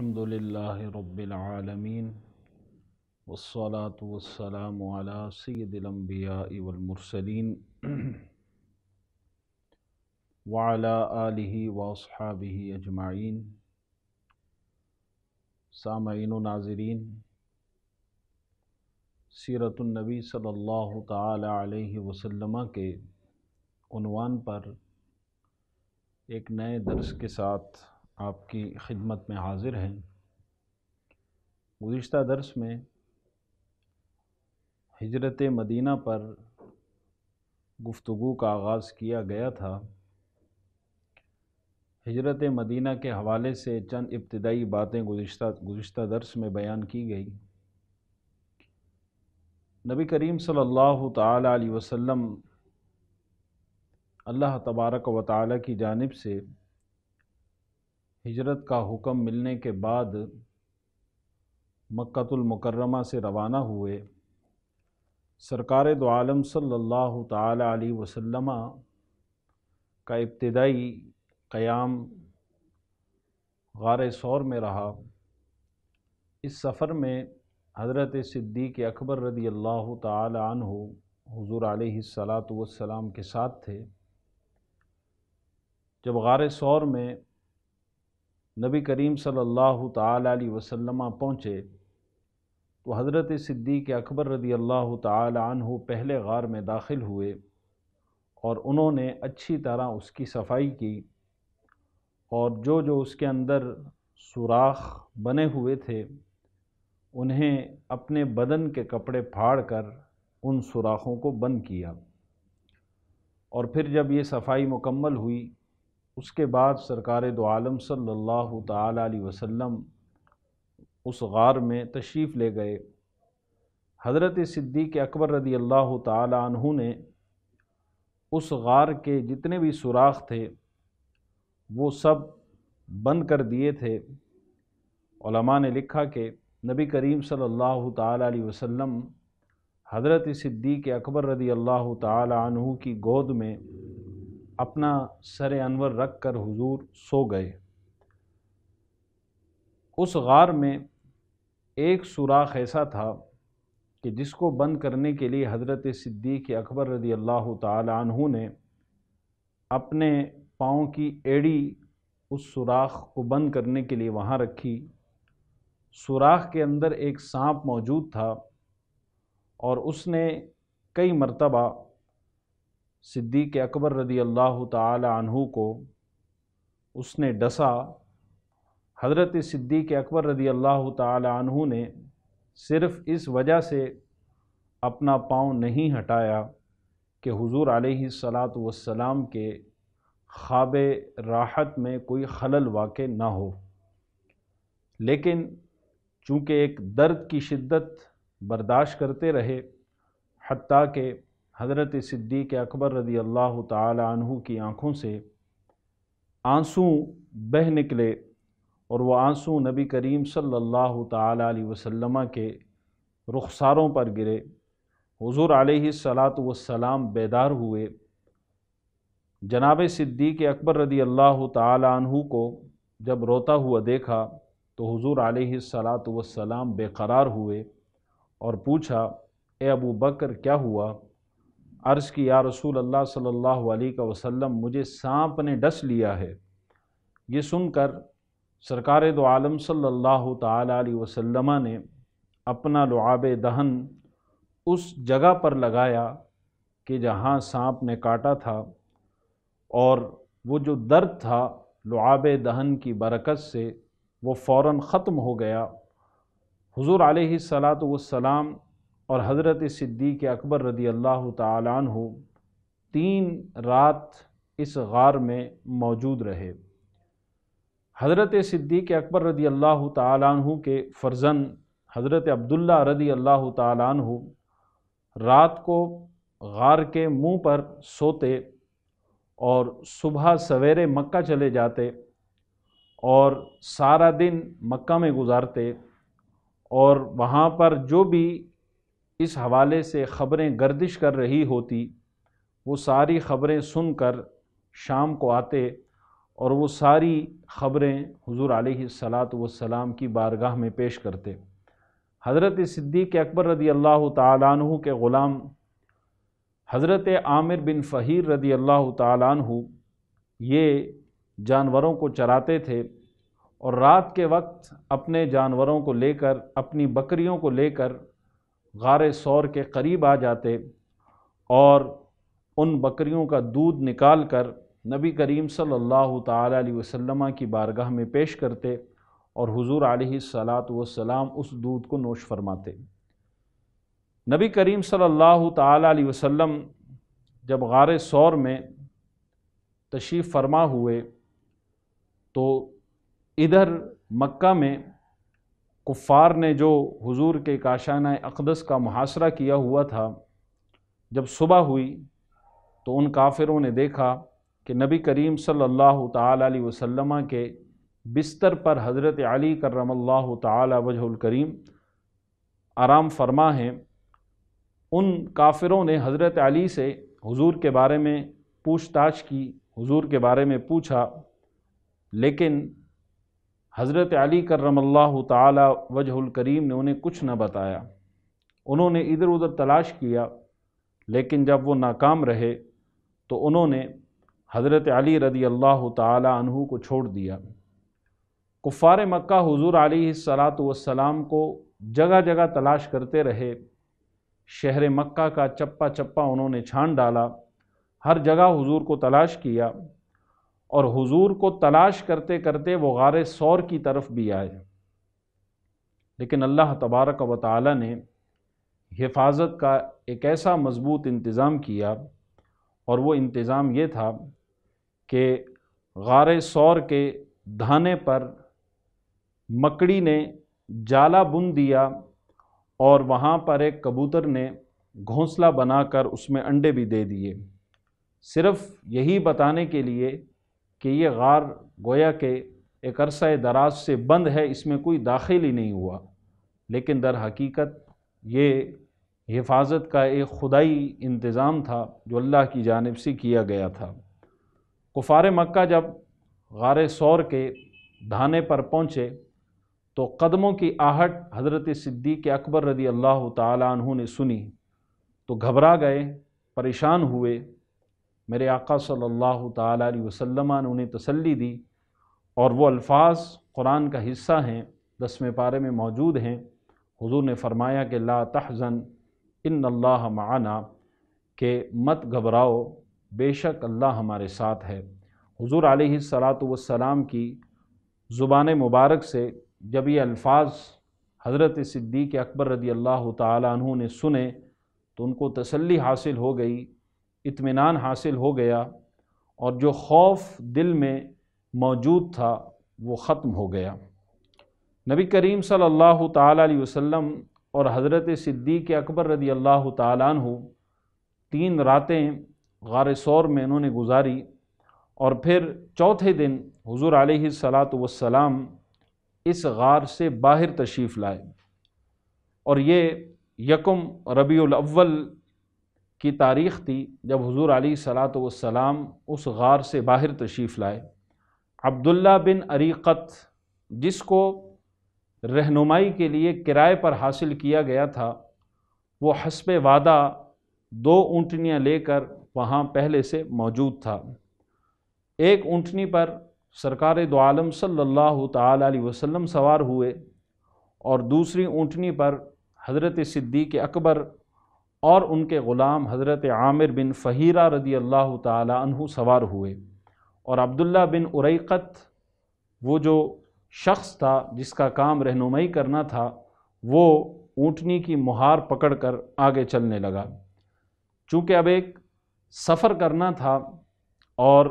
अलहमदिल्ला रबालमीन वसलात वसलाम अला सैदिलम्बिया वलमरसलिन वाला आलिहि वसहाबिहि अजमाइन सामीन नाजरीन सीरतुलनबी सल्लल्लाहु ताला अलैहि वसल्लम के उनवान पर एक नए दर्स के साथ आपकी खिदमत में हाज़िर हैं। गुज्त दर्स में हज़रत मदीना पर गुफ्तु का आगाज़ किया गया था। हज़रत मदीना के हवाले से चंद इब्तदाई बातें गुज्त गुज्त दर्स में बयान की गई। नबी करीम सल्लल्लाहु अलैहि वसल्लम अल्लाह तबारक व ताली की जानब से हिजरत का हुक्म मिलने के बाद मक्तुलमकरमा से रवाना हुए सरकार दो आलम सल्लल्लाहु ताला अलैहि वसल्लम का इब्तदाई क़याम गार सौर में रहा। इस सफ़र में हज़रत सिद्दीक़ अकबर रदी अल्लाह तु हुजूर अलैहिस्सलातु वस्सलाम के साथ थे। जब गार सौर में नबी करीम सल्लल्लाहु अलैहि वसल्लम पहुँचे तो हज़रत सिद्दीक़ अकबर रदी अल्लाह तु पहले गार में दाखिल हुए और उन्होंने अच्छी तरह उसकी सफ़ाई की और जो जो उसके अंदर सुराख बने हुए थे, उन्हें अपने बदन के कपड़े फाड़ कर उन सुराखों को बंद किया। और फिर जब ये सफ़ाई मुकम्मल हुई उसके बाद सरकार दो आलम सल्लल्लाहु अलैहि वसल्लम उस गार में तशरीफ़ ले गए। हज़रत सिद्दीक़ अकबर रदी अल्लाह तु ने उस गार के जितने भी सुराख थे, वो सब बंद कर दिए थे। ने लिखा कि नबी करीम सल्लल्लाहु अलैहि वसल्लम हज़रत सिद्दीक़ अकबर रदी अल्लाह तु की गोद में अपना सर अनवर रख कर हुजूर सो गए। उस गार में एक सुराख ऐसा था कि जिसको बंद करने के लिए हज़रत सिद्दीक़ अकबर रदी अल्लाह तु ने अपने पाँव की एड़ी उस सुराख को बंद करने के लिए वहाँ रखी। सुराख के अंदर एक सांप मौजूद था और उसने कई मरतबा सिद्दीक अकबर रदी अल्लाह तहु को उसने डसा। हज़रत सिद्दीक अकबर रदी अल्लाह तहु ने सिर्फ़ इस वजह से अपना पाँव नहीं हटाया कि हुजूर अलैहिस्सलात वस्सलाम के ख्वाब राहत में कोई खलल वाक़ ना हो। लेकिन चूँकि एक दर्द की शिद्दत बर्दाश्त करते रहे हती के हज़रत सिद्दीक़ अकबर रदी अल्लाह तु की आँखों से आँसू बह निकले और वह आँसू नबी करीम सल्लल्लाहु अलैहि वसल्लम के रुखसारों पर गिरे। हुजूर अलैहिस्सलातु वस्सलाम बेदार हुए। जनाब सिद्दीक़ अकबर रदी अल्लाह तु को जब रोता हुआ देखा तो हुजूर अलैहिस्सलातु वस्सलाम बेकरार हुए और पूछा, ए अबू बकर, क्या हुआ? अर्ज़ की, या रसूल अल्लाह सल्लल्लाहु अलैहि वसल्लम, मुझे सांप ने डस लिया है। ये सुनकर सरकार दो आलम सल्लल्लाहु अलैहि वसल्लम ने अपना लुआब दहन उस जगह पर लगाया कि जहाँ सांप ने काटा था और वो जो दर्द था लुआब दहन की बरकत से वो फ़ौर ख़त्म हो गया। हुजूर अलैहि सलाम और हज़रत सिद्दीक़ अकबर रदी अल्लाह तु तीन रात इस गार में मौजूद रहे। हज़रत सिद्दीक़ अकबर रदी अल्लाह तु के फ़र्जन हज़रत अब्दुल्ला रदी अल्लाह तु रात को गार के मुँह पर सोते और सुबह सवेरे मक्का चले जाते और सारा दिन मक्का में गुजारते और वहाँ पर जो भी इस हवाले से ख़बरें गर्दिश कर रही होती, वो सारी ख़बरें सुनकर शाम को आते और वो सारी ख़बरें हुजूर अलैहिस्सलात वस्सलाम की बारगाह में पेश करते। हज़रत सिद्दीक़ अकबर रदी अल्लाह तु के ग़ुलाम, हज़रत आमिर बिन फ़हीर रदी अल्लाह तु ये जानवरों को चराते थे और रात के वक्त अपने जानवरों को लेकर, अपनी बकरियों को लेकर गार सौर के करीब आ जाते और उन बकरियों का दूध निकाल कर नबी करीम सल्लल्लाहु अलैहि वसल्लम की बारगाह में पेश करते और हुजूर अलैहिस्सलातु वस्सलाम उस दूध को नोश फरमाते। नबी करीम सल्लल्लाहु अलैहि वसल्लम जब गार सौर में तशरीफ़ फरमा हुए तो इधर मक्का में कुफ़ार ने जो हुजूर के काशाना अकदस का मुहासरा किया हुआ था, जब सुबह हुई तो उन काफिरों ने देखा कि नबी करीम सल्लल्लाहु अलैहि वसल्लम के बिस्तर पर हज़रत अली करमल्ला ताला करीम आराम फरमा हैं। उन काफिरों ने हज़रत अली से हुजूर के बारे में पूछताछ की, हुजूर के बारे में पूछा, लेकिन हज़रत अली करमल्ला ताला वजहुल करीम ने उन्हें कुछ न बताया। उन्होंने इधर उधर तलाश किया, लेकिन जब वो नाकाम रहे तो उन्होंने हज़रत अली रदी अल्लाह तहु को छोड़ दिया। कुफ़ार मक्का हुजूर सलाम को जगह जगह तलाश करते रहे। शहर मक्का का चप्पा चप्पा उन्होंने छान डाला। हर जगह हुजूर को तलाश किया। और हुजूर को तलाश करते करते वो गार सौर की तरफ़ भी आए। लेकिन अल्लाह तबारक व ताली ने हिफाजत का एक ऐसा मज़बूत इंतज़ाम किया और वो इंतज़ाम ये था कि गार सौर के धाने पर मकड़ी ने जाला बुन दिया और वहाँ पर एक कबूतर ने घोंसला बनाकर उसमें अंडे भी दे दिए। सिर्फ़ यही बताने के लिए कि ये गार गोया के एक अरसा दराज से बंद है, इसमें कोई दाखिल ही नहीं हुआ। लेकिन दर हकीकत ये हिफाजत का एक खुदाई इंतज़ाम था, जो अल्लाह की जानब से किया गया था। कुफार मक्का जब गार सौर के धाने पर पहुँचे तो कदमों की आहट हज़रत सिद्दीक़ अकबर रदी अल्लाह तु ने सुनी तो घबरा गए, परेशान हुए मेरे आका सल्लल्लाहु अलैहि वसल्लम ने उन्हें तसल्ली दी और वो अल्फाज कुरान का हिस्सा हैं, दसवें पारे में मौजूद हैं। हुजूर ने फरमाया कि, ला तहज़न इन अल्लाह माना कि मत घबराओ, बेशक अल्लाह हमारे साथ है। हुजूर अलैहिस्सलाम की ज़ुबान मुबारक से जब ये अल्फाज हज़रत सिद्दीक़ अकबर रदी अल्लाह तु ने सुने तो उनको तसल्ली हासिल हो गई इत्मीनान हासिल हो गया और जो खौफ दिल में मौजूद था, वो ख़त्म हो गया। नबी करीम सल्लल्लाहु अलैहि वसल्लम और हज़रत सिद्दीक़ अकबर रदी अल्लाह तु तीन रातें गार सौर में इन्होंने गुजारी और फिर चौथे दिन हुजूर अलैहिस्सलातु वस्सलाम इस गार से बाहर तशरीफ़ लाए। और ये यकम रबीउल अव्वल की तारीख़ थी जब हुजूर अली सलात उस गार से बाहर तशरीफ़ लाए। अब्दुल्ला बिन अरीक़त, जिसको रहनुमाई के लिए किराए पर हासिल किया गया था, वो हसब वादा दो ऊँटनियाँ लेकर वहाँ पहले से मौजूद था। एक ऊँटनी पर सरकार दो आलम सल्लल्लाहु अलैहि वसल्लम सवार हुए और दूसरी ऊँटनी पर हज़रत सिद्दीक़ अकबर और उनके ग़ुलाम हज़रत आमिर बिन फ़हीरा रदी अल्लाह तु सवार हुए। और अब्दुल्ला बिन उरैक़त, वो जो शख्स था जिसका काम रहनुमाई करना था, वो ऊँटनी की मुहार पकड़ कर आगे चलने लगा। चूँकि अब एक सफ़र करना था और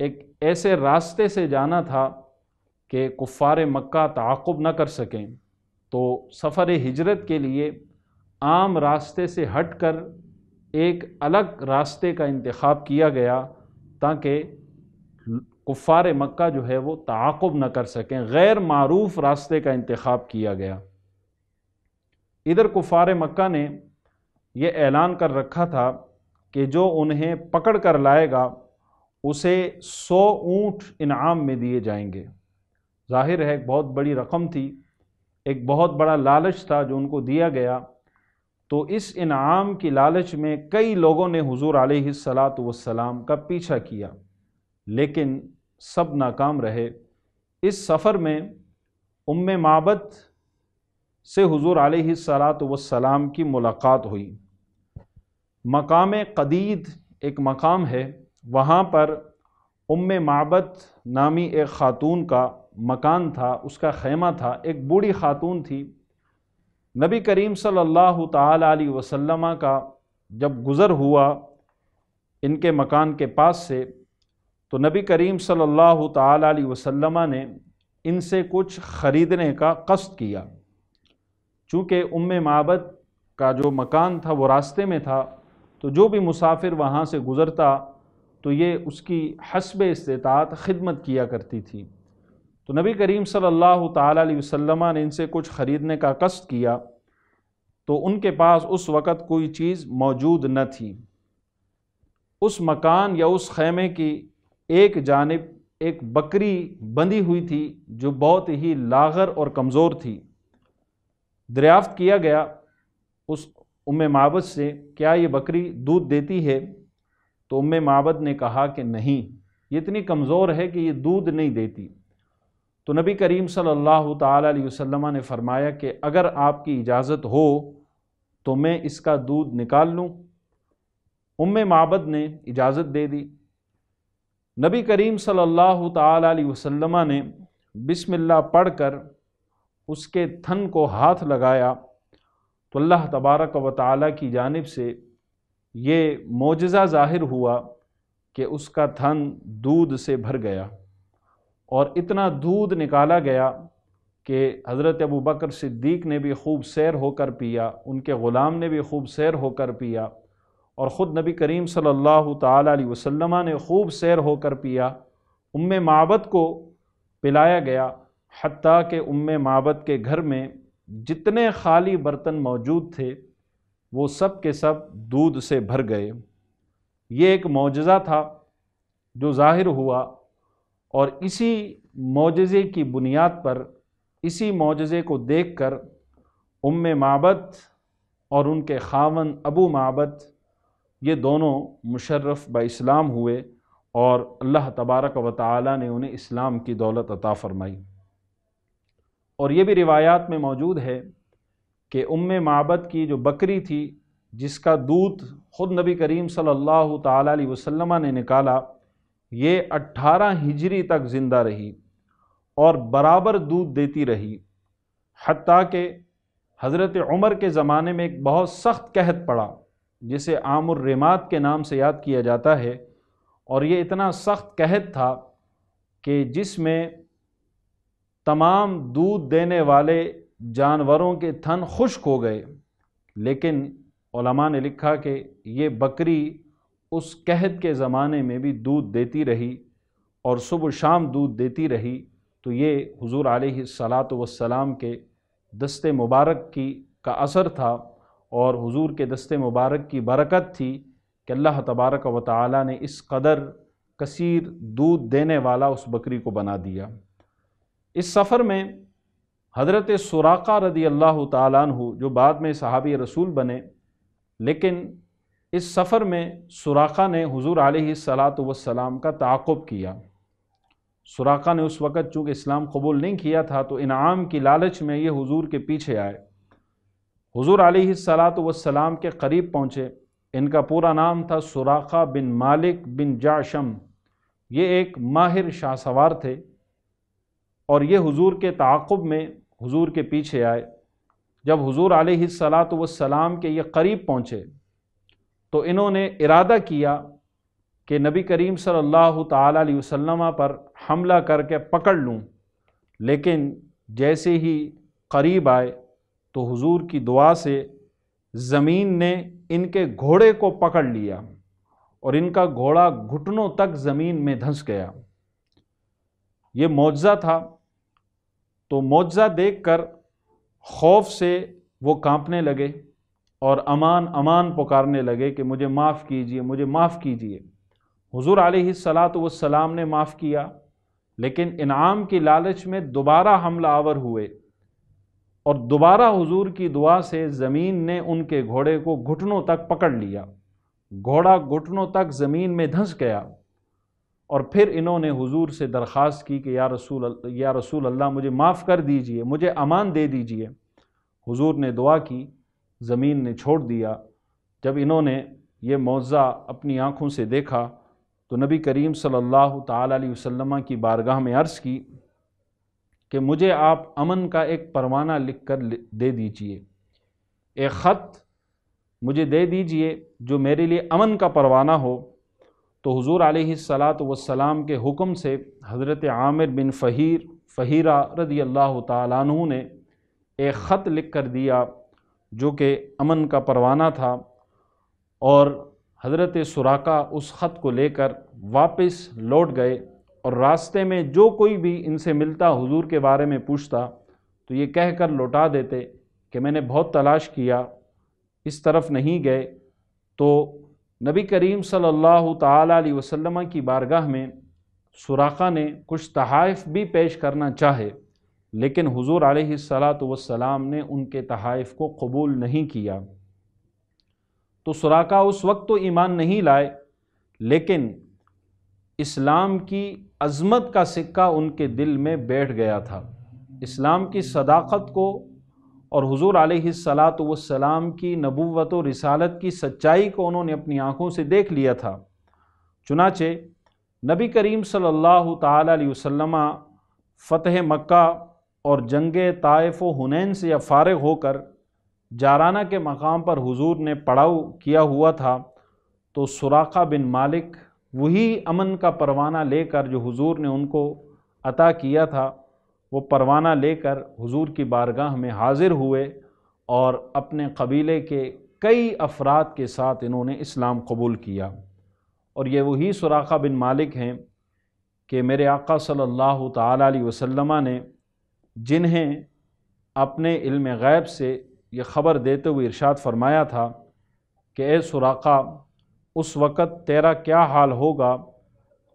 एक ऐसे रास्ते से जाना था कि कुफ़ार मक्का ताक़ुब न कर सकें तो सफ़र हिजरत के लिए आम रास्ते से हटकर एक अलग रास्ते का इंतखब किया गया ताकि कुफ़ार मक्का जो है वो ताक़ुब न कर सकें, गैर मरूफ रास्ते का इंतखब किया गया। इधर कुफ़ार मक्का ने यह ऐलान कर रखा था कि जो उन्हें पकड़ कर लाएगा, उसे सौ ऊँट इनाम में दिए जाएँगे। ज़ाहिर है, एक बहुत बड़ी रकम थी, एक बहुत बड़ा लालच था जो उनको दिया गया तो इस इनाम की लालच में कई लोगों ने हुजूर अलैहिस्सलातु वस्सलाम का पीछा किया। लेकिन सब नाकाम रहे। इस सफ़र में उम्म माबत से हुजूर अलैहिस्सलातु वस्सलाम की मुलाकात हुई। मकाम कदीद एक मकाम है। वहाँ पर उम्म माबत नामी एक ख़ातून का मकान था। उसका खेमा था। एक बूढ़ी ख़ातून थी। नबी करीम सल्लल्लाहु अलैहि वसल्लम का जब गुज़र हुआ इनके मकान के पास से तो नबी करीम सल्लल्लाहु अलैहि वसल्लम ने इनसे कुछ ख़रीदने का कस्त किया। चूँकि उम्म माबद का जो मकान था, वो रास्ते में था तो जो भी मुसाफिर वहाँ से गुज़रता तो ये उसकी हसब इस्तात खिदमत किया करती थी। तो नबी करीम सल्लल्लाहु अलैहि वसल्लम ने इनसे कुछ ख़रीदने का कष्ट किया तो उनके पास उस वक़्त कोई चीज़ मौजूद न थी। उस मकान या उस खैमे की एक जानब एक बकरी बंधी हुई थी, जो बहुत ही लागर और कमज़ोर थी। दरियाफ्त किया गया उस उम्म माबद से, क्या ये बकरी दूध देती है? तो उम्म माबद ने कहा कि, नहीं, ये इतनी कमज़ोर है कि ये दूध नहीं देती। तो नबी करीम सल्लल्लाहु अलैहि वसल्लम ने फरमाया कि अगर आपकी इजाज़त हो तो मैं इसका दूध निकाल लूँ। उम्म माबद ने इजाज़त दे दी। नबी करीम सल्लल्लाहु अलैहि वसल्लम ने बिस्मिल्लाह पढ़कर उसके थन को हाथ लगाया। तो अल्लाह तबारक व ताली की जानब से ये मोजा ज़ाहिर हुआ कि उसका थन दूध से भर गया। और इतना दूध निकाला गया कि हज़रत अबू बकर सिद्दीक ने भी खूब सैर होकर पिया, उनके ग़ुलाम ने भी खूब सैर होकर पिया और ख़ुद नबी करीम सल्लल्लाहु अलैहि वसल्लम ने खूब सैर होकर पिया। उम्म माबद को पिलाया गया हती कि उम्म माबद के घर में जितने खाली बर्तन मौजूद थे, वो सब के सब दूध से भर गए। ये एक मुआजा था जो ज़ाहिर हुआ और इसी मुआजे की बुनियाद पर, इसी मुआजे को देख कर उम्म माबत और उनके खावन अबू माबत ये दोनों मुशर्रफ इस्लाम हुए और अल्लाह तबारक व ताली ने उन्हें इस्लाम की दौलत अता फ़रमाई। और ये भी रिवायात में मौजूद है कि उम्म माबद की जो बकरी थी, जिसका दूध ख़ुद नबी करीम सल्लल्लाहु अलैहि वसल्लम ने निकाला ये 18 हिजरी तक ज़िंदा रही और बराबर दूध देती रही। हती कि हज़रत उमर के ज़माने में एक बहुत सख्त कहत पड़ा, जिसे आमुर्रमात के नाम से याद किया जाता है, और ये इतना सख्त कहत था कि जिसमें तमाम दूध देने वाले जानवरों के थन खुश्क हो गए। लेकिन ने लिखा कि ये बकरी उस कहद के ज़माने में भी दूध देती रही और सुबह शाम दूध देती रही तो ये हुजूर अलैहिस्सलातु वस्सलाम के दस्ते मुबारक की, का असर था और हुजूर के दस्ते मुबारक की बरकत थी कि अल्लाह तबारक व ताली ने इस कदर कसीर दूध देने वाला उस बकरी को बना दिया। इस सफ़र में हज़रत सुराक़ा रदी अल्लाह तु जो बाद में सहाबी रसूल बने, लेकिन इस सफ़र में सुराक़ा ने हुजूर सलाम का ताक़ब किया। सुराक़ा ने उस वक़्त चूँकि इस्लाम कबूल नहीं किया था तो इनाम की लालच में ये हुजूर के पीछे आए। हुजूर सलाम के करीब पहुँचे। इनका पूरा नाम था सुराक़ा बिन मालिक बिन जाशम। ये एक माहिर शाहसवार थे और ये हुजूर के ताक़ब में हुजूर के पीछे आए। जब हुजूर सलाम के ये करीब पहुँचे तो इन्होंने इरादा किया कि नबी करीम सल्लल्लाहु अलैहि वसल्लम पर हमला करके पकड़ लूँ। लेकिन जैसे ही करीब आए तो हुजूर की दुआ से ज़मीन ने इनके घोड़े को पकड़ लिया और इनका घोड़ा घुटनों तक ज़मीन में धंस गया। ये मुआवजा था। तो मुआवजा देख कर खौफ से वो कांपने लगे। और अमान अमान पुकारने लगे कि मुझे माफ़ कीजिए, मुझे माफ़ कीजिए। हुजूर अलैहिस्सलाम ने माफ़ किया, लेकिन इनाम की लालच में दोबारा हमला आवर हुए और दोबारा हुजूर की दुआ से ज़मीन ने उनके घोड़े को घुटनों तक पकड़ लिया। घोड़ा घुटनों तक ज़मीन में धंस गया और फिर इन्होंने हुजूर से दरख्वास्त की कि या रसूल या रसूल अल्लाह मुझे माफ़ कर दीजिए, मुझे अमान दे दीजिए। हुजूर ने दुआ की ज़मीन ने छोड़ दिया। जब इन्होंने ये मुआवजा अपनी आँखों से देखा तो नबी करीम सल्लल्लाहु अलैहि वसल्लम की बारगाह में अर्ज़ की कि मुझे आप अमन का एक परवाना लिख कर दे दीजिए। एक ख़त मुझे दे दीजिए जो मेरे लिए अमन का परवाना हो। तो हुजूर अलैहिस्सलात वस्सलाम के हुक्म से हज़रत आमिर बिन फ़हीर, फ़हीरा रदी अल्लाह तु ने एक ख़त लिख कर दिया। जो कि अमन का परवाना था और हज़रत सुराका उस ख़त को लेकर वापस लौट गए और रास्ते में जो कोई भी इनसे मिलता हुजूर के बारे में पूछता तो ये कह कर लौटा देते कि मैंने बहुत तलाश किया, इस तरफ़ नहीं गए। तो नबी करीम सल्लल्लाहु अलैहि वसल्लम की बारगाह में सुराखा ने कुछ तहाइफ भी पेश करना चाहे। लेकिन हुजूर अलैहिस्सलाम ने उनके तहाइफ को कबूल नहीं किया। तो सुराका उस वक्त तो ईमान नहीं लाए, लेकिन इस्लाम की अज़मत का सिक्का उनके दिल में बैठ गया था। इस्लाम की सदाकत को और हुजूर अलैहिस्सलाम की नबूवत व रिसालत की सच्चाई को उन्होंने अपनी आँखों से देख लिया था। चुनाचे नबी करीम अलैहि वसल्लम फ़तह मक्का और जंग ताइफ़ हुनैन से या फ़ारग होकर जाराना के मकाम पर हुजूर ने पड़ाव किया हुआ था तो सुराखा बिन मालिक वही अमन का परवाना लेकर जो हुजूर ने उनको अता किया था, वो परवाना लेकर हुजूर की बारगाह में हाजिर हुए और अपने कबीले के कई अफराद के साथ इन्होंने इस्लाम कबूल किया। और ये वही सुराखा बिन मालिक हैं कि मेरे आका सल्लल्लाहु अलैहि वसल्लम ने जिन्हें अपने इल्म गैब से ये ख़बर देते हुए इरशाद फरमाया था कि, ए सुराका, उस वक़्त तेरा क्या हाल होगा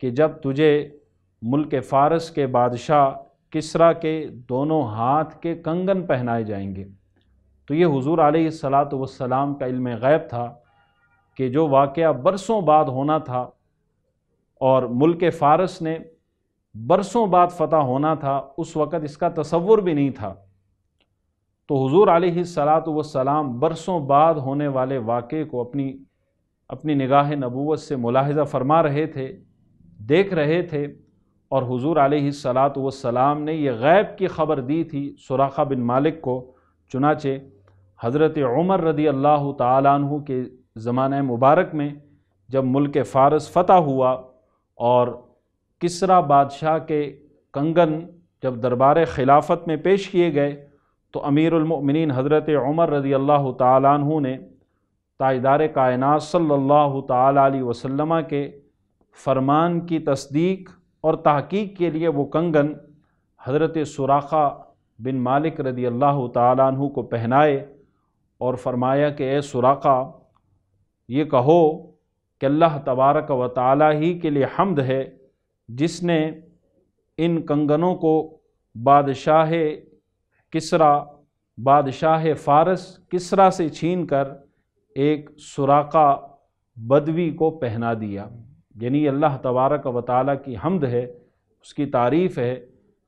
कि जब तुझे मुल्क फ़ारस के बादशाह किसरा के दोनों हाथ के कंगन पहनाए जाएँगे? तो ये हुजूर वसलाम का इल्म गैब था कि जो वाक़ बरसों बाद होना था और मुल्क फ़ारस ने बरसों बाद फ़तह होना था, उस वक़्त इसका तसव्वुर भी नहीं था। तो हुजूर सलात सलाम बरसों बाद होने वाले वाक़े को अपनी अपनी निगाह नबूवत से मुलाहजा फरमा रहे थे, देख रहे थे और हुजूर सलात सलाम ने यह गैब की ख़बर दी थी सुराखा बिन मालिक को। चुनाचे हज़रत उमर रदी अल्लाह तु के ज़मान मुबारक में जब मुल्क फ़ारस फ़तह हुआ और किसरा बादशाह के कंगन जब दरबार खिलाफत में पेश किए गए तो अमीरमिन हज़रत उमर रदी अल्लाह तु ने ताजदार कायनात सल्लल्लाहु अलैहि वसल्लम के फ़रमान की तस्दीक और तहकीक के लिए वो कंगन हज़रत सुराखा बिन मालिक रदी अल्लाह तु को पहनाए और फरमाया कि, ए सुराखा, ये कहो कि अल्लाह तबारक व ताली ही के लिए हमद है जिसने इन कंगनों को बादशाह किसरा, बादशाह फ़ारस किसरा से छीन कर एक सुराका बदवी को पहना दिया। यानी अल्लाह तबारक व ताली की हमद है, उसकी तारीफ़ है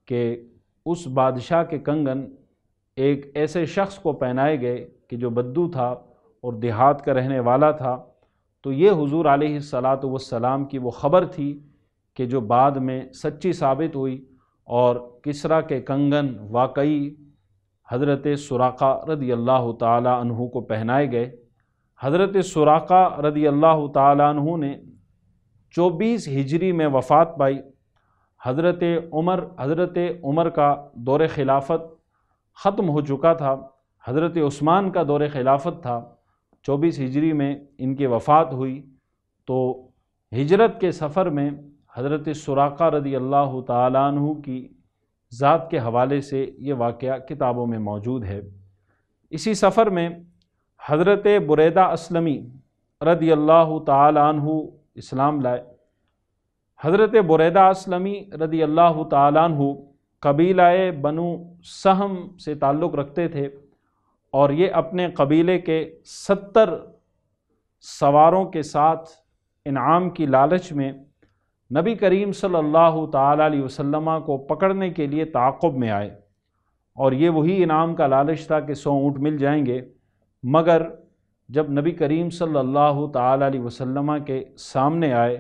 कि उस बादशाह के कंगन एक ऐसे शख्स को पहनाए गए कि जो बद्दू था और देहात का रहने वाला था। तो ये हुजूर सलाम की वो ख़बर थी कि जो बाद में सच्ची साबित हुई और किसरा के कंगन वाकई हज़रत सुराका रदी अल्लाह तहु को पहनाए गए। हज़रत सुराका रदी अल्लाह तहु ने 24 हिजरी में वफ़ात पाई। हज़रत उमर हज़रत उमर का दौर खिलाफत ख़त्म हो चुका था। हज़रत उस्मान का दौर खिलाफत था। 24 हिजरी में इनकी वफ़ात हुई। तो हिजरत के सफ़र में हज़रत सुराका रदी अल्लाह तु की ज़ात के हवाले से ये वाक़ किताबों में मौजूद है। इसी सफ़र में हज़रत बुरैदा असलमी रदी अल्लाह तु इस्लाम लाए। हज़रत बुरैदा असलमी रदी अल्लाह तु कबीलाए बनु सहम से ताल्लुक़ रखते थे और ये अपने कबीले के सत्तर सवारों के साथ इनाम की लालच में नबी करीम सल्लल्लाहु अलैहि वसल्लम को पकड़ने के लिए ताक़ब में आए और ये वही इनाम का लालच था कि सौ ऊँट मिल जाएँगे। मगर जब नबी करीम सल्लल्लाहु अलैहि वसल्लम के सामने आए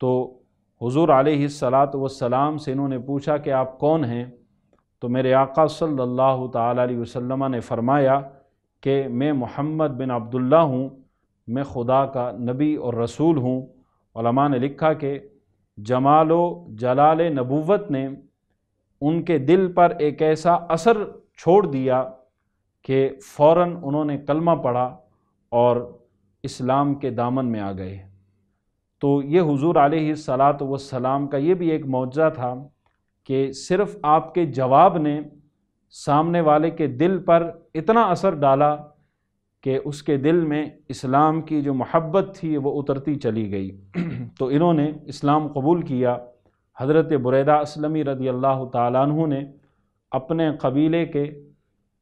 तो हुजूर अलैहिस्सलात वस्सलाम से इन्होंने पूछा कि आप कौन हैं? तो मेरे आका सल्लल्लाहु अलैहि वसल्लम ने फरमाया कि मैं मोहम्मद बिन अब्दुल्ला हूँ, मैं खुदा का नबी और रसूल हूँ। ने लिखा कि जमालो जलाल नबूवत ने उनके दिल पर एक ऐसा असर छोड़ दिया कि फ़ौर उन्होंने कलमा पढ़ा और इस्लाम के दामन में आ गए। तो ये हुजूर सलात वसलाम का ये भी एक मुआजा था कि सिर्फ़ आपके जवाब ने सामने वाले के दिल पर इतना असर डाला कि उसके दिल में इस्लाम की जो मोहब्बत थी, वो उतरती चली गई। तो इन्होंने इस्लाम कबूल किया। हज़रत बुरैदा असलमी रदी अल्लाह तु ने अपने कबीले के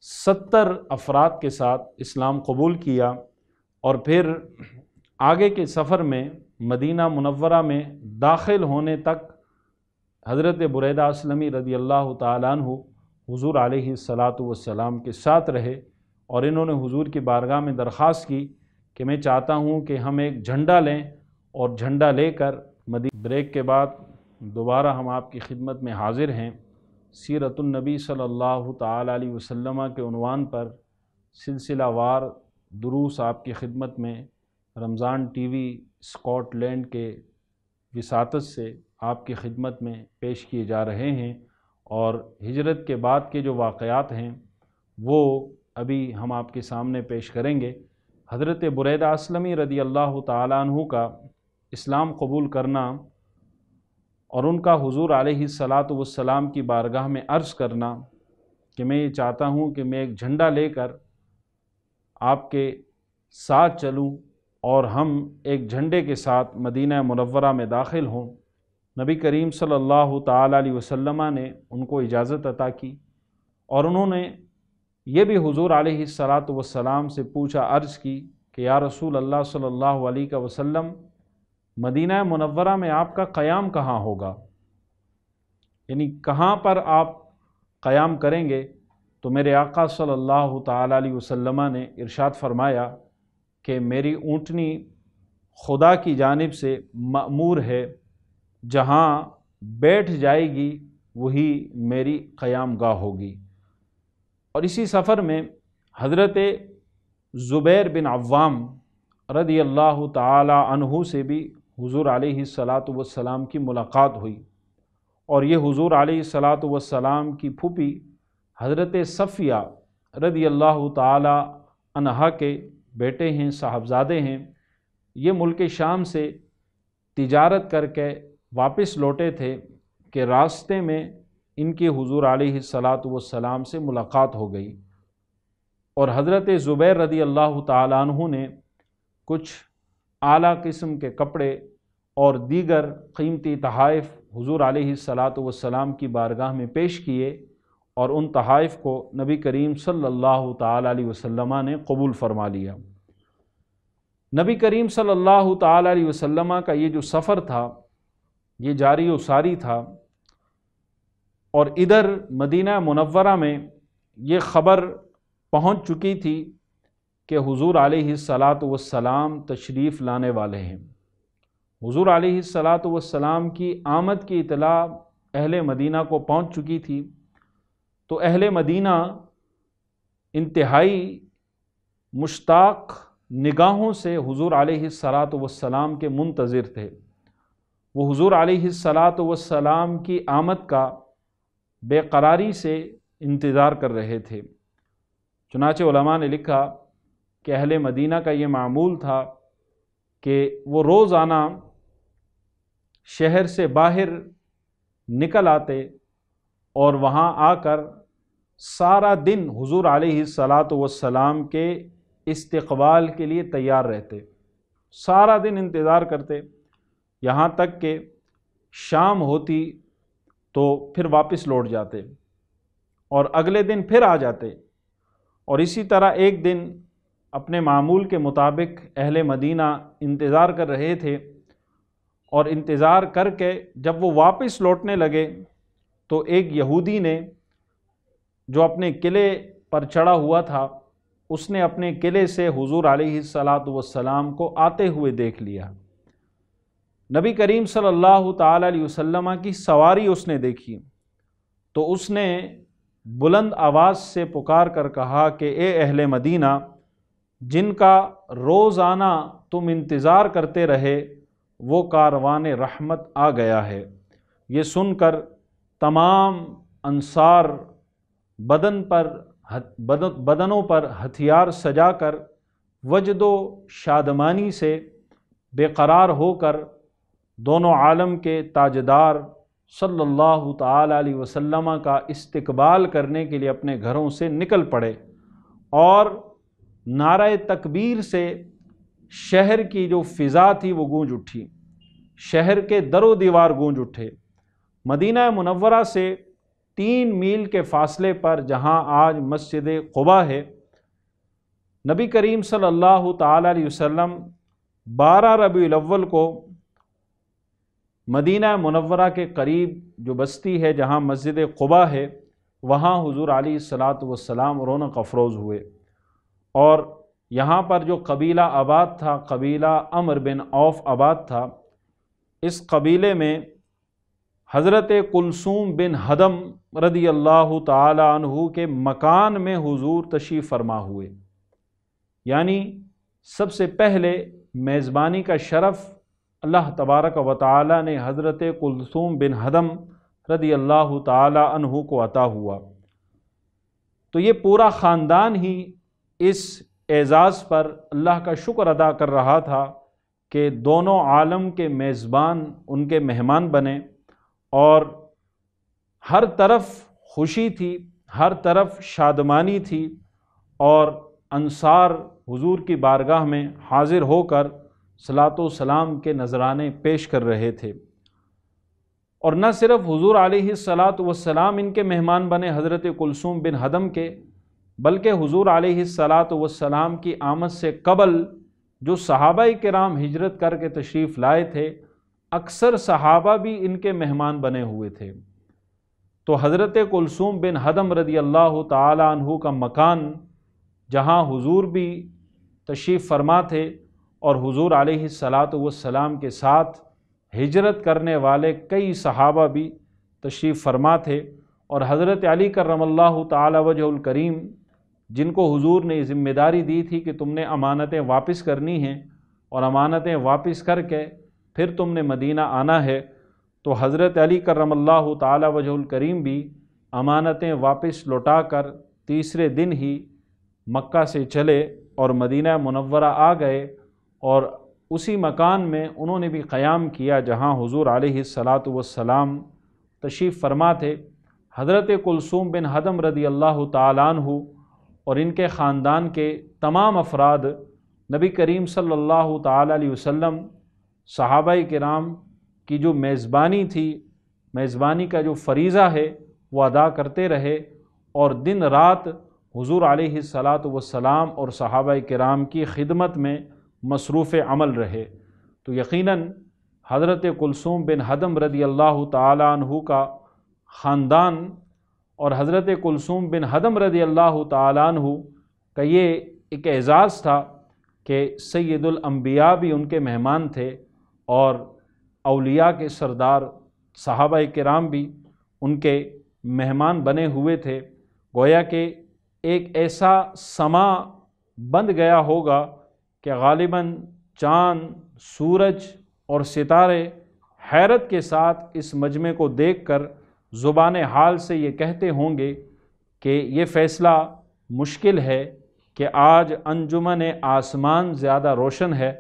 सत्तर अफराद के साथ इस्लाम कबूल किया और फिर आगे के सफ़र में मदीना मुनवरा में दाखिल होने तक हज़रत बुरैदा असलमी रदी अल्लाह तु हुजूर अलैहिस्सलातु वस्सलाम के साथ रहे। और इन्होंने हुजूर की बारगाह में दरख्वास्त की कि मैं चाहता हूँ कि हम एक झंडा लें और झंडा लेकर मदी ब्रेक के बाद दोबारा हम आपकी खिदमत में हाजिर हैं। सीरतुलनबी सल्लल्लाहु अलैहि वसल्लम के उनवान पर सिलसिलावार दुरूस आपकी खिदमत में रमज़ान टीवी स्कॉटलैंड के विसात से आपकी खिदमत में पेश किए जा रहे हैं और हिजरत के बाद के जो वाक़ात हैं वो अभी हम आपके सामने पेश करेंगे। हज़रत बुरैदा असलमी रदी अल्लाह तु का इस्लाम कबूल करना और उनका हुजूर सलात वसलाम की बारगाह में अर्ज़ करना कि मैं ये चाहता हूँ कि मैं एक झंडा लेकर आपके साथ चलूँ और हम एक झंडे के साथ मदीना मनवरा में दाखिल हों। नबी करीम सल्लल्लाहु अलैहि वसल्लम ने उनको इजाज़त अता की और उन्होंने ये भी हुजूर अलैहिस्सलातु वस्सलाम से पूछा, अर्ज़ की कि या रसूल अल्लाह सल्लल्लाहु अलैहि वसल्लम, मदीना मुनव्वरा में आपका क़याम कहाँ होगा? यानी कहाँ पर आप क़याम करेंगे? तो मेरे आका सल्लल्लाहु अलैहि वसल्लम ने इरशाद फरमाया कि मेरी ऊँटनी खुदा की जानिब से ममूर है। जहाँ बैठ जाएगी, वही मेरी क़याम गाह होगी। और इसी सफ़र में हज़रत ज़ुबैर बिन अव्वाम रदी अल्लाह तहु से भी हुजूर सलात वसलाम की मुलाकात हुई। और ये हुजूर सलात वसलाम की फूपी हज़रत सफ़िया रदी अल्लाह तहा के बेटे हैं, साहबजादे हैं, ये मुल्क शाम से तिजारत करके वापस लौटे थे कि रास्ते में इनकी हुजूर सलाम से मुलाकात हो गई। और हज़रत ज़ुबैर रदी अल्लाह तु ने कुछ आला किस्म के कपड़े और दीगर कीमती तहाइफ हुजूर सलाम की बारगाह में पेश किए और उन तहाइफ को नबी करीम सल्लल्लाहु अलैहि वसल्लम ने कबूल फरमा लिया। नबी करीम सल्लल्लाहु अलैहि वसल्लम का ये जो सफ़र था, ये जारी उसारी था और इधर मदीना मुनवरा में ये ख़बर पहुँच चुकी थी कि हुजूर अलैहिस्सलात वस्सलाम तशरीफ़ लाने वाले हैं। हुजूर अलैहिस्सलात वस्सलाम की आमद की इतला अहल मदीना को पहुँच चुकी थी। तो अहल मदीना इंतहाई मुश्ताक निगाहों से हुजूर अलैहिस्सलात वस्सलाम के मुंतज़र थे। वो हुजूर अलैहिस्सलात वस्सलाम की आमद का बेकरारी से इंतज़ार कर रहे थे। चुनाचे ने लिखा कि अहल मदीना का ये मामूल था कि वो रोज़ाना शहर से बाहर निकल आते और वहाँ आकर सारा दिन हुजूर सलात वसलाम के इस्तकबाल के लिए तैयार रहते, सारा दिन इंतज़ार करते। यहाँ तक कि शाम होती तो फिर वापस लौट जाते और अगले दिन फिर आ जाते। और इसी तरह एक दिन अपने मामूल के मुताबिक अहल मदीना इंतज़ार कर रहे थे और इंतज़ार करके जब वो वापस लौटने लगे तो एक यहूदी ने जो अपने किले पर चढ़ा हुआ था, उसने अपने किले से हुजूर अलैहिस्सलाम को आते हुए देख लिया। नबी करीम सल्लल्लाहु अलैहि वसल्लम की सवारी उसने देखी। तो उसने बुलंद आवाज़ से पुकार कर कहा कि, ए अहले मदीना, जिनका रोज़ाना तुम इंतज़ार करते रहे, वो कारवान रहमत आ गया है। ये सुनकर तमाम अंसार बदन पर बदन बदनों पर हथियार सजाकर वजदो शादमानी से बेकरार होकर दोनों आलम के ताजदार सल्लल्लाहु अलैहि वसल्लम का इस्तकबाल करने के लिए अपने घरों से निकल पड़े और नारा तकबीर से शहर की जो फ़िज़ा थी वो गूंज उठी। शहर के दरो दीवार गूंज उठे। मदीना मुनव्वरा से तीन मील के फासले पर जहाँ आज मस्जिद क़ुबा है, नबी करीम सल्लल्लाहु अलैहि वसल्लम बारह रबी अव्वल को मदीना मुनव्वरा के करीब जो बस्ती है, जहाँ मस्जिद क़ुबा है, वहाँ हुजूर अली सलात वसलाम रौनक अफरोज़ हुए। और यहाँ पर जो कबीला आबाद था, कबीला अमर बिन औफ आबाद था, इस कबीले में हज़रत कुलसूम बिन हदम रदी अल्लाह तहु के मकान में हुजूर तशीफ़ फरमा हुए। यानी सबसे पहले मेज़बानी का शरफ़ अल्लाह तबारक व ताली ने हज़रत कुलसूम बिन हदम रदी अल्लाह तहु को अता हुआ। तो ये पूरा ख़ानदान ही इस एज़ाज़ पर अल्लाह का शुक्र अदा कर रहा था कि दोनों आलम के मेज़बान उनके मेहमान बने और हर तरफ़ खुशी थी, हर तरफ़ शादमानी थी और अंसार हुजूर की बारगाह में हाजिर होकर सलातो सलाम के नजराने पेश कर रहे थे। और न सिर्फ़ हुजूर सलात वसलाम इनके मेहमान बने हज़रत कुलसूम बिन हदम के, बल्कि हुजूर सलात वसलाम की आमद से कबल जो सहाबा के कराम हिजरत करके तशरीफ़ लाए थे, अक्सर सहाबा भी इनके मेहमान बने हुए थे। तो हज़रत कुलसूम बिन हदम रदी अल्लाह तु का मकान, जहाँ हुजूर भी तशरीफ़ फरमा थे और हुजूर सलात के साथ हिजरत करने वाले कई सहाबा भी तशरीफ़ फरमा थे और हज़रत अली करमल्ला तजल करीम, जिनको हुजूर ने ज़िम्मेदारी दी थी कि तुमने अमानतें वापस करनी हैं और अमानतें वापस करके फिर तुमने मदीना आना है तो हज़रत अली करमल्ला करीम भी अमानतें वापस लौटा कर तीसरे दिन ही मक्का से चले और मदीना मुनव्वरा आ गए और उसी मकान में उन्होंने भी क़याम किया जहाँ हुजूर अलैहिस्सलातु वस्सलाम तशीफ़ फरमा थे। हज़रत कुलसूम बिन हदम रदी अल्लाह तु और इनके ख़ानदान के तमाम अफराद नबी करीम सल्लल्लाहु अलैहि वसल्लम सहाबा कराम की जो मेज़बानी थी, मेज़बानी का जो फरीज़ा है, वो अदा करते रहे और दिन रात हुजूर अलैहिस्सलात वस्सलाम और सहाबा कराम की खिदमत में मसरूफ़ अमल रहे। तो यकीनन हज़रत कुलसूम बिन हदम रदी अल्लाह तु का ख़ानदान और हज़रत कुलसूम बिन हदम रदी अल्लाह तु का ये एक एज़ाज़ था कि सैदुलम्बिया भी उनके मेहमान थे और अलिया के सरदार साहबा कराम भी उनके मेहमान बने हुए थे। गोया कि एक ऐसा समा बंद गया होगा कि गालिबा चाँद, सूरज और सितारे हैरत के साथ इस मजमे को देख कर ज़ुबान हाल से ये कहते होंगे कि ये फ़ैसला मुश्किल है कि आज अंजुमन आसमान ज़्यादा रोशन है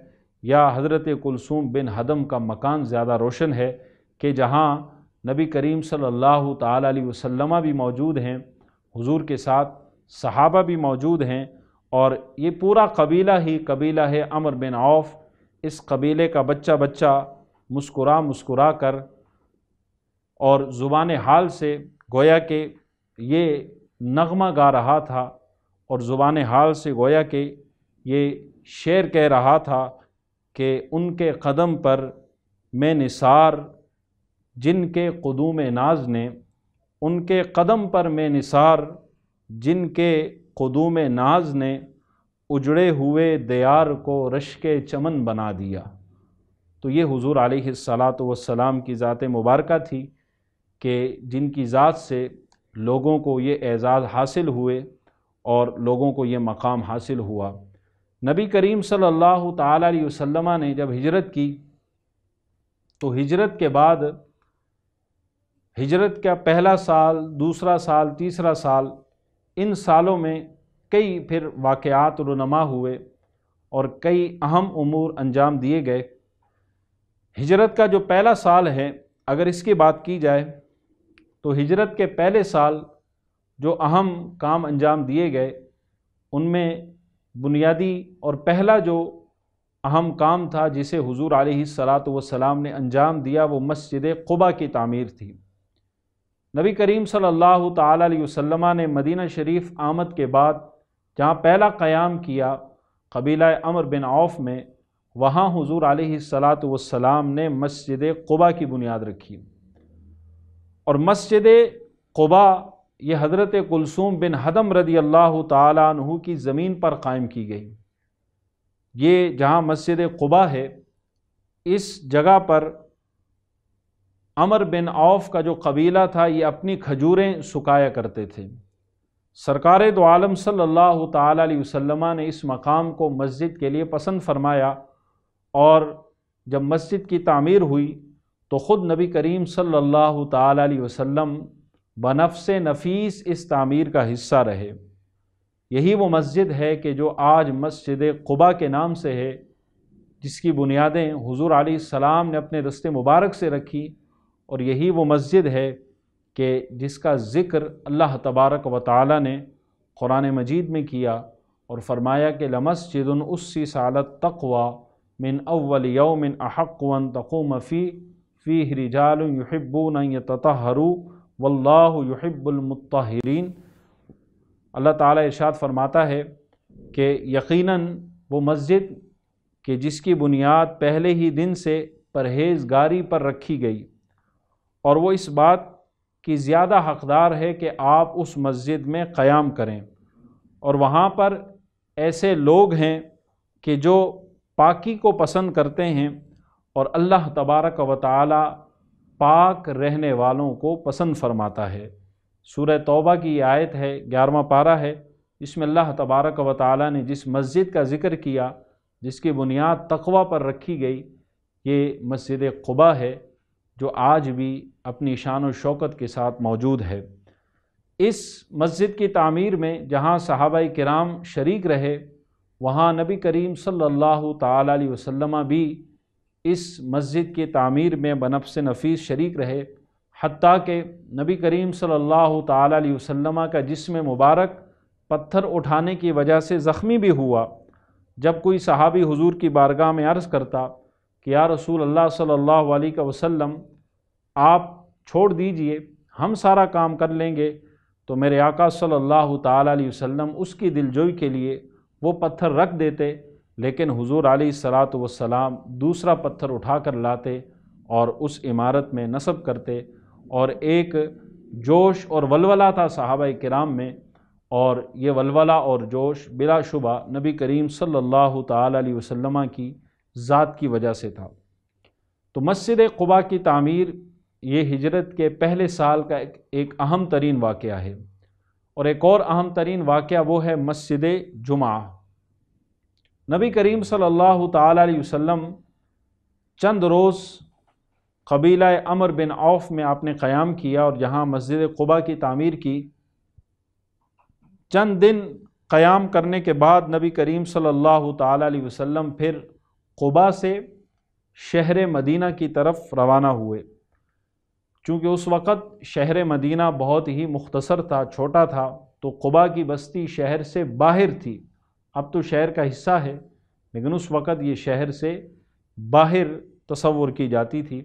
या हज़रत कुलसूम बिन हदम का मकान ज़्यादा रोशन है कि जहाँ नबी करीम सल्लल्लाहु अलैहि वसल्लम भी मौजूद हैं, हुजूर के साथ सहाबा भी मौजूद हैं और ये पूरा कबीला ही कबीला है अमर बिन औफ। इस कबीले का बच्चा बच्चा मुस्कुरा मुस्कुरा कर और ज़ुबान हाल से गोया के ये नगमा गा रहा था और ज़ुबान हाल से गोया के ये शेर कह रहा था कि उनके कदम पर मैं निसार, जिनके कदूम नाज ने उनके कदम पर मैं निसार, जिनके कदूम नाज ने उजड़े हुए दयार को रश्क चमन बना दिया। तो ये हुजूर अलैहिस्सलातु वस्सलाम की ज़ात मुबारक थी कि जिनकी ज़ात से लोगों को ये एज़ाज़ हासिल हुए और लोगों को ये मकाम हासिल हुआ। नबी करीम सल्लल्लाहु अलैहि वसल्लम ने जब हिजरत की तो हिजरत के बाद, हिजरत का पहला साल, दूसरा साल, तीसरा साल इन सालों में कई फिर वाक़ात रुनमा हुए और कई अहम उमूर अंजाम दिए गए। हिजरत का जो पहला साल है, अगर इसकी बात की जाए तो हिजरत के पहले साल जो अहम काम अंजाम दिए गए, उनमें बुनियादी और पहला जो अहम काम था, जिसे हुजूर सलात वसलाम ने अंजाम दिया, वो मस्जिद क़ुबा की तामीर थी। नबी करीम सल्लल्लाहु अलैहि वसल्लम ने मदीना शरीफ आमद के बाद, जहाँ पहला क़याम किया कबीला अमर बिन औफ में, वहाँ हुजूर सलात वसलाम ने मस्जिद क़ुबा की बुनियाद रखी। और मस्जिद क़ुबा, ये हज़रत कुलसूम बिन हदम रदी अल्लाह तु की ज़मीन पर कायम की गई। ये जहाँ मस्जिद क़ुबा है, इस जगह पर अमर बिन औफ का जो कबीला था, ये अपनी खजूरें सुखाया करते थे। सरकार दो आलम सल्लल्लाहु अलैहि वसल्लम ने इस मकाम को मस्जिद के लिए पसंद फरमाया और जब मस्जिद की तामीर हुई तो ख़ुद नबी करीम सल्लल्लाहु अलैहि वसल्लम बनफ्स नफीस इस तामीर का हिस्सा रहे। यही वो मस्जिद है कि जो आज मस्जिद क़ुबा के नाम से है, जिसकी बुनियादें हुजूर सलाम ने अपने दस्ते मुबारक से रखी और यही वो मस्जिद है कि जिसका ज़िक्र अल्लाह तबारक व ताली ने कुरान मजीद में किया और फरमाया कि लमस्जिद उसी सालत तकवा मिन अव्वल यौमिन अहक़वन तक़ूम फ़ी फ़ी रिजाल युहिब्बून ततहरू वल्लाहु युहिब्बुल मुत्तहिरीन। अल्लाह ताला इरशाद फरमाता है कि यकीनन वो मस्जिद कि जिसकी बुनियाद पहले ही दिन से परहेज़गारी पर रखी गई। और वो इस बात की ज़्यादा हकदार है कि आप उस मस्जिद में क़याम करें। और वहाँ पर ऐसे लोग हैं कि जो पाकी को पसंद करते हैं और अल्लाह तबारक व ताली पाक रहने वालों को पसंद फरमाता है। सूरह तौबा की आयत है, ग्यारहवा पारा है इसमें अल्लाह तबारक व ताली ने जिस मस्जिद का ज़िक्र किया, जिसकी बुनियाद तकवा पर रखी गई, ये मस्जिद क़ुबा है, जो आज भी अपनी शान व शौकत के साथ मौजूद है। इस मस्जिद की तामीर में जहाँ सहाबा कराम शरीक रहे, वहाँ नबी करीम सल्लल्लाहु अलैहि वसल्लम भी इस मस्जिद की तामीर में बनफ्स नफीस शरीक रहे। हती के नबी करीम सल्लल्लाहु अलैहि वसल्लम का जिसम मुबारक पत्थर उठाने की वजह से ज़ख्मी भी हुआ। जब कोई सहाबी हुजूर की बारगाह में अर्ज़ करता कि या रसूल अल्लाह सल्लल्लाहु अलैहि वसल्लम आप छोड़ दीजिए, हम सारा काम कर लेंगे। तो मेरे आका सल्लल्लाहु अलैहि वसल्लम उसकी दिलजोई के लिए वो पत्थर रख देते, लेकिन हुजूर अली सलात वसलाम दूसरा पत्थर उठा कर लाते और उस इमारत में नसब करते। और एक जोश और वलवला था सहाबा कराम में, और ये वलवला और जोश बिलाशुबा नबी करीम सल्लल्लाहु अलैहि वसल्लम की ज़ात की वजह से था। तो मस्जिद क़ुबा की तामीर ये हिजरत के पहले साल का एक, एक अहम तरीन वाक़ है। और एक और अहम तरीन वाक़ वो है मस्जिद जुमा। नबी करीम सल्लल्लाहु अलैहि वसल्लम चंद रोज़ कबीला अमर बिन औफ में आपने क़याम किया और जहाँ मस्जिद क़ुबा की तामीर की। चंद दिन क़याम करने के बाद नबी करीम सल्लल्लाहु अलैहि वसल्लम फिर क़ुबा से शहर मदीना की तरफ़ रवाना हुए। चूँकि उस वक़्त शहर मदीना बहुत ही मुख्तसर था, छोटा था तो क़ुबा की बस्ती शहर से बाहर थी। अब तो शहर का हिस्सा है, लेकिन उस वक़्त ये शहर से बाहर तस्वुर की जाती थी।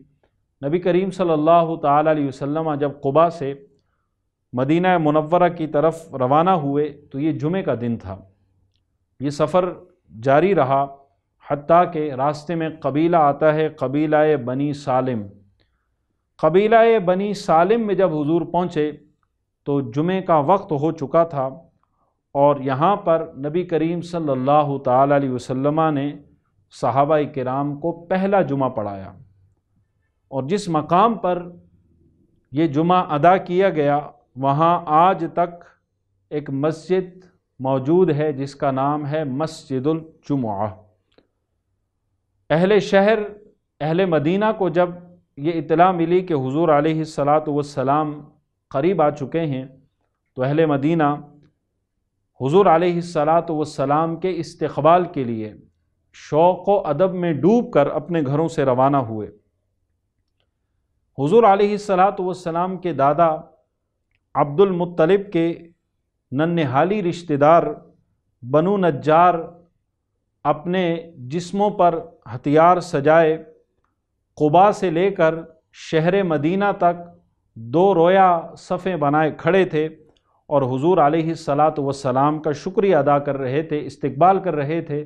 नबी करीम सल्लल्लाहु अलैहि वसल्लम जब कुबा से मदीना मुनव्वरा की तरफ़ रवाना हुए तो ये जुमे का दिन था। ये सफ़र जारी रहा हती के रास्ते में कबीला आता है कबीला बनी सालिम। कबीला बनी सालिम में जब हुजूर पहुँचे तो जुमे का वक्त हो चुका था और यहाँ पर नबी करीम सल्लल्लाहु अलैहि वसल्लम ने सहाबा कराम को पहला जुमा पढ़ाया। और जिस मकाम पर ये जुमा अदा किया गया, वहाँ आज तक एक मस्जिद मौजूद है, जिसका नाम है मस्जिदुल जुमा अहले शहर, अहले मदीना को जब ये इतला मिली कि हुजूर अलैहिस्सलाम करीब आ चुके हैं तो अहले मदीना हुजूर अलैहिस्सलाम के इस्तकबाल के लिए शौक़ व अदब में डूब कर अपने घरों से रवाना हुए। हुजूर अलैहिस्सलाम के दादा अब्दुल मुत्तलिब के नन्हाली रिश्तेदार बनु नज्जार अपने जिस्मों पर हथियार सजाए कुबा से लेकर शहर मदीना तक दो रोया सफ़े बनाए खड़े थे और हुजूर अलैहिस्सलात वसलाम का शुक्रिया अदा कर रहे थे, इस्तकबाल कर रहे थे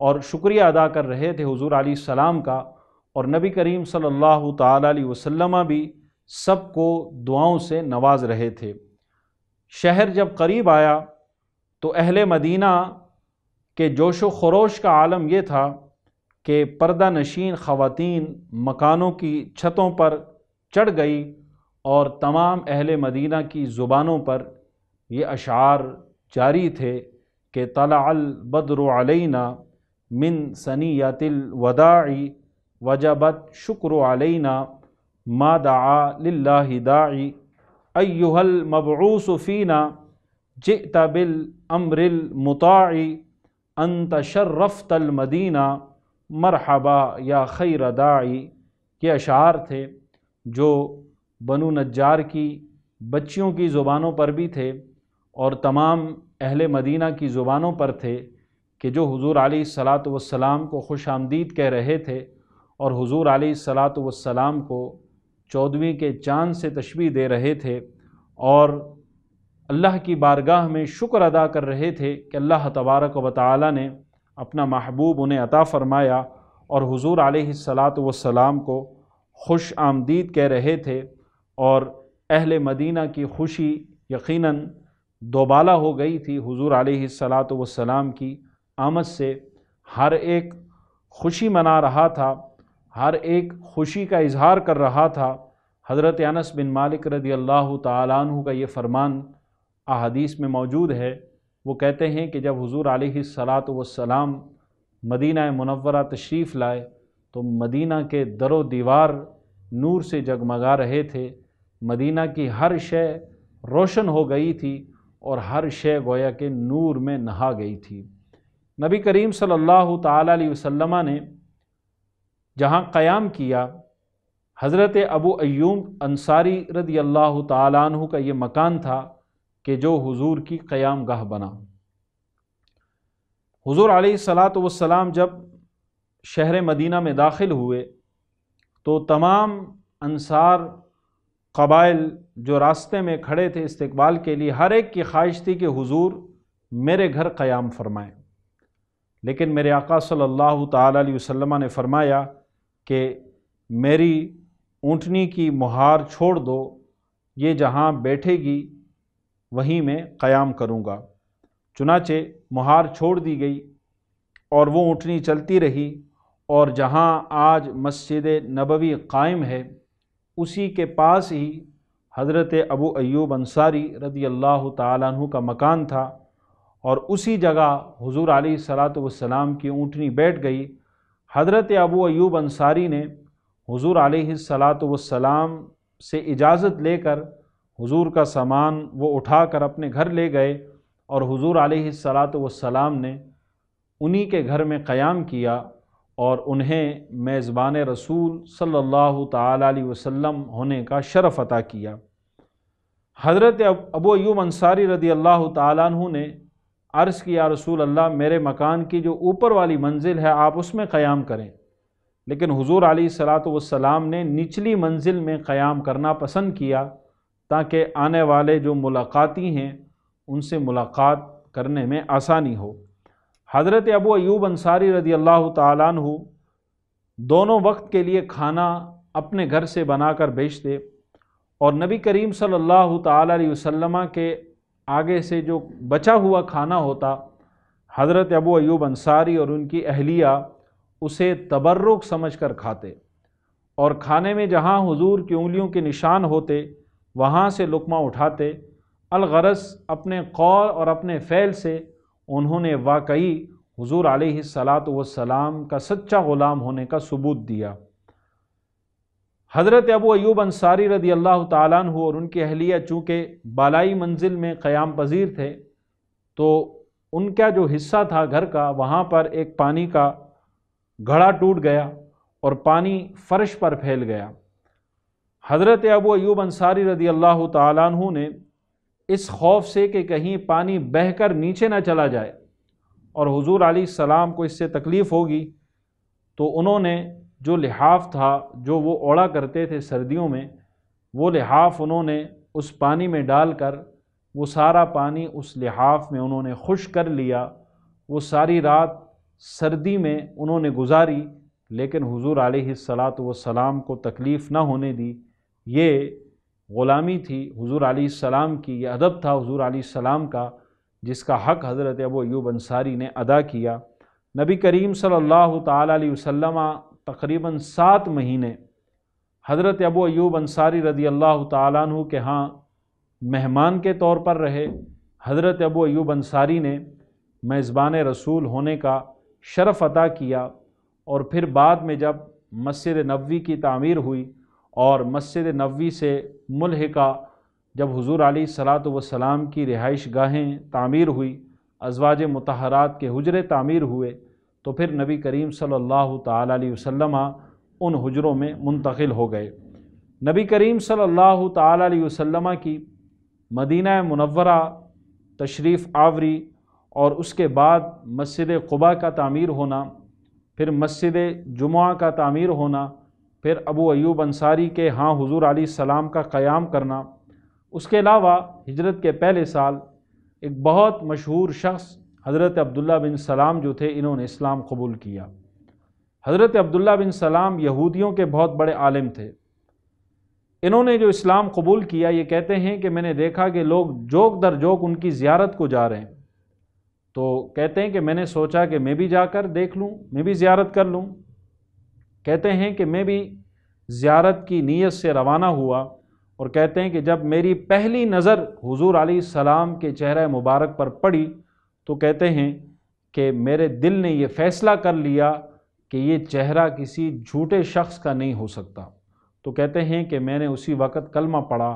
और शुक्रिया अदा कर रहे थे हुजूर सलाम का और नबी करीम सल्लल्लाहु अलैहि वसल्लम भी सबको दुआओं से नवाज़ रहे थे। शहर जब करीब आया तो अहले मदीना के जोश व खरोश का आलम यह था कि पर्दा नशीन ख़वातीन मकानों की छतों पर चढ़ गई और तमाम अहल मदीना की ज़ुबानों पर ये अशार जारी थे कि तलाल बद्रना मिन सनीतिल वदाई वजबत शुक्र अलैना मा दाई अयुहल मबूसफ़ीना जितबिल अमरिल मुताई अंत शर्रफ़तल मदीना मरहबा या खैर दाई के अशार थे, जो बनु नज्जार की बच्चियों की ज़ुबानों पर भी थे और तमाम अहल मदीना की ज़ुबानों पर थे कि जो हुजूर आली सलात वसलाम को खुश आमदीद कह रहे थे और हुजूर आली सलात वसलाम को चौदहवीं के चाँद से तशबी दे रहे थे और अल्लाह की बारगाह में शुक्र अदा कर रहे थे कि अल्लाह तबारक व ताली ने अपना महबूब उन्हें अता फ़रमाया और हुजूर सलात वसलाम को खुश आमदीद कह रहे थे और अहल मदीना की खुशी यकीनन दोबाला हो गई थी हुजूर सलात वसलाम की आमद से। हर एक खुशी मना रहा था, हर एक खुशी का इजहार कर रहा था। हज़रत अनस बिन मालिक रदी अल्लाह तु का ये फ़रमान अहदीस में मौजूद है। वो कहते हैं कि जब हुजूर सलात वसलाम मदीना मुनवरा तशरीफ़ लाए तो मदीना के दरो दीवार नूर से जगमगा रहे थे। मदीना की हर शय रोशन हो गई थी और हर शय गोया के नूर में नहा गई थी। नबी करीम सल्लल्लाहु अलैहि वसल्लम ने जहाँ क़याम किया, हज़रत अबू अयूब अंसारी रदी अल्लाह तु का ये मकान था कि जो हुजूर की क़याम गाह बना। हुजूर सलात वसलाम जब शहर मदीना में दाखिल हुए तो तमाम अंसार कबाइल जो रास्ते में खड़े थे इस्तकबाल के लिए, हर एक की ख्वाहिश थी कि हुजूर मेरे घर क़याम फरमाएँ। लेकिन मेरे आका सल्लल्लाहु अलैहि वसल्लम ने फरमाया कि मेरी ऊँटनी की मुहार छोड़ दो, ये जहाँ बैठेगी वहीं मैं क़याम करूँगा। चुनाचे मुहार छोड़ दी गई और वो ऊँटनी चलती रही और जहाँ आज मस्जिद नबवी कायम है, उसी के पास ही हज़रत अबू अयूब अंसारी रदी अल्लाह तु का मकान था और उसी जगह हुजूर आली सलात वसलाम की ऊँटनी बैठ गई। हज़रत अबू अयूब अंसारी ने हुजूर सलात वसलाम से इजाज़त लेकर हुजूर का सामान वो उठाकर अपने घर ले गए और हुजूर सलात वसलाम ने उन्हीं के घर में क़याम किया और उन्हें मेज़बान रसूल सल्लल्लाहु अलैहि वसल्लम होने का शरफ़ अता किया। हज़रत अबू अयूब अंसारी रदी अल्लाह तु ने अर्ज़ किया रसूल अल्लाह मेरे मकान की जो ऊपर वाली मंजिल है, आप उसमें क़याम करें। लेकिन हुजूर अली सलाम ने निचली मंजिल में क़याम करना पसंद किया ताकि आने वाले जो मुलाकाती हैं, उनसे मुलाकात करने में आसानी हो। हज़रत अबू अयूब अंसारी रदी अल्लाह तु दोनों वक्त के लिए खाना अपने घर से बनाकर बेचते और नबी करीम सल्लल्लाहु अलैहि वसल्लम के आगे से जो बचा हुआ खाना होता, हज़रत अबू अयूब अंसारी और उनकी अहलिया उसे तबर्रुक समझ कर खाते और खाने में जहाँ हुजूर की उंगलियों के निशान होते वहाँ से लुकमा उठाते, अलगरस अपने कौल और अपने फ़ैल से उन्होंने वाकई हुजूर सलात वसलाम का सच्चा ग़ुलाम होने का सबूत दिया। हज़रत अबू अयूब अंसारी रदी अल्लाह तु और उनकी अहलिया चूँकि बालाई मंजिल में क़याम पजीर थे तो उनका जो हिस्सा था घर का, वहाँ पर एक पानी का घड़ा टूट गया और पानी फ़र्श पर फैल गया। हज़रत अबू अयूब अंसारी रदी अल्लाह तु ने इस खौफ से कि कहीं पानी बहकर नीचे ना चला जाए और हुजूर अली सलाम को इससे तकलीफ़ होगी तो उन्होंने जो लिहाफ था, जो वो ओढ़ा करते थे सर्दियों में, वो लिहाफ उन्होंने उस पानी में डालकर, वो सारा पानी उस लिहाफ में उन्होंने खुश कर लिया। वो सारी रात सर्दी में उन्होंने गुजारी, लेकिन हुजूर सलात सलाम को तकलीफ़ ना होने दी। ये ग़ुलामी थी हुजूर अली सलाम की, ये अदब था हुजूर अली सलाम का, जिसका हक़ हज़रत अबू अयूब अंसारी ने अदा किया। नबी करीम सल्लल्लाहु अलैहि वसल्लम तकरीबन सात महीने हज़रत अबू अयूब अंसारी रदी अल्लाह तु के यहाँ मेहमान के तौर पर रहे। हज़रत अबू अयूब अंसारी ने मेज़बान रसूल होने का शरफ़ अदा किया और फिर बाद में जब मस्जिद नबी की तामीर हुई और मस्जिद नबी से मुलहिका, जब हुजूर अली सलात वसलाम की रिहाइश गाहें तामीर हुई, अजवाज मतहरात के हजरे तामीर हुए तो फिर नबी करीम सल्लल्लाहु अलैहि वसल्लम उन हजरों में मुंतकिल हो गए। नबी करीम सल्लल्लाहु अलैहि वसल्लम की मदीना मुनव्वरा, तशरीफ़ आवरी और उसके बाद मस्जिद क़ुबा का तामीर होना, फिर मस्जिद जुमा का तामीर होना फिर अबू अयूब अंसारी के हाँ हुजूर अली सलाम का क़याम करना। उसके अलावा हिजरत के पहले साल एक बहुत मशहूर शख्स, हज़रत अब्दुल्ला बिन सलाम जो थे, इन्होंने इस्लाम कबूल किया। हज़रत अब्दुल्ला बिन सलाम यहूदियों के बहुत बड़े आलिम थे। इन्होंने जो इस्लाम कबूल किया, ये कहते हैं कि मैंने देखा कि लोग जोक दर जोक उनकी ज़्यारत को जा रहे हैं। तो कहते हैं कि मैंने सोचा कि मैं भी जाकर देख लूँ, मैं भी ज़्यारत कर लूँ। कहते हैं कि मैं भी ज़्यारत की नीयत से रवाना हुआ और कहते हैं कि जब मेरी पहली नज़र हुजूर अली सलाम के चेहरे मुबारक पर पड़ी तो कहते हैं कि मेरे दिल ने यह फ़ैसला कर लिया कि ये चेहरा किसी झूठे शख्स का नहीं हो सकता। तो कहते हैं कि मैंने उसी वक़्त कलमा पढ़ा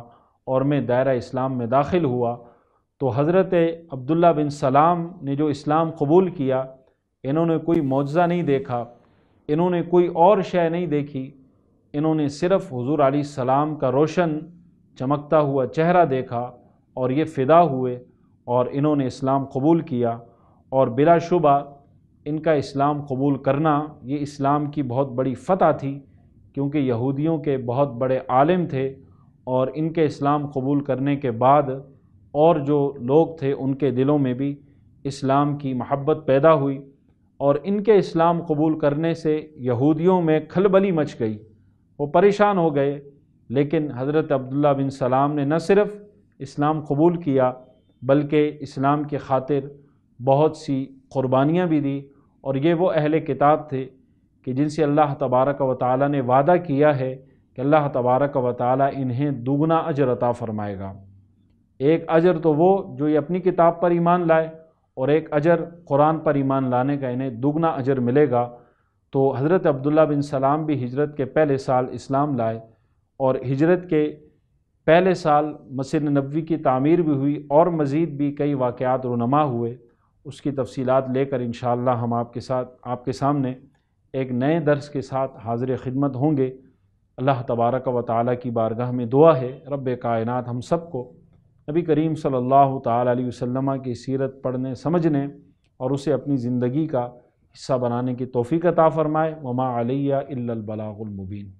और मैं दायरा इस्लाम में दाखिल हुआ। तो हज़रत अब्दुल्ला बिन सलाम ने जो इस्लाम कबूल किया, इन्होंने कोई मुआजा नहीं देखा। इन्होंने कोई और शय नहीं देखी। इन्होंने सिर्फ़ हुजूर अली सलाम का रोशन, चमकता हुआ चेहरा देखा और ये फ़िदा हुए और इन्होंने इस्लाम कबूल किया और बिलाशुबा इनका इस्लाम कबूल करना, ये इस्लाम की बहुत बड़ी फ़तह थी क्योंकि यहूदियों के बहुत बड़े आलिम थे और इनके इस्लाम कबूल करने के बाद और जो लोग थे उनके दिलों में भी इस्लाम की महब्बत पैदा हुई। और इनके इस्लाम कबूल करने से यहूदियों में खलबली मच गई। वो परेशान हो गए, लेकिन हज़रत अब्दुल्ला बिन सलाम ने न सिर्फ़ इस्लाम कबूल किया, बल्कि इस्लाम की खातिर बहुत सी क़ुरबानियाँ भी दी। और ये वो अहल किताब थे कि जिनसे अल्लाह तबारक व ताली ने वादा किया है कि अल्लाह तबारक व ताली इन्हें दुगना अजर अता फ़रमाएगा। एक अजर तो वो जो ये अपनी किताब पर ईमान लाए और एक अजर कुरान पर ईमान लाने का इन्हें दुगना अजर मिलेगा तो हज़रत अब्दुल्ला बिन सलाम भी हिजरत के पहले साल इस्लाम लाए और हिजरत के पहले साल मस्जिद नबी की तामीर भी हुई और मज़ीद भी कई वाक़ात रुनमा हुए। उसकी तफसीत लेकर इन हम आपके साथ, आपके सामने एक नए दर्स के साथ हाजिर खिदमत होंगे। अल्लाह तबारक व ताली की बारगाह में दुआ है रब कायनात हम सबको नबी करीम सल्लल्लाहु अलैहि वसल्लम की सीरत पढ़ने, समझने और उसे अपनी ज़िंदगी का हिस्सा बनाने की तोफ़ी अता फ़रमाए, वमा अलैया इल्लल बलागुल मुबीन।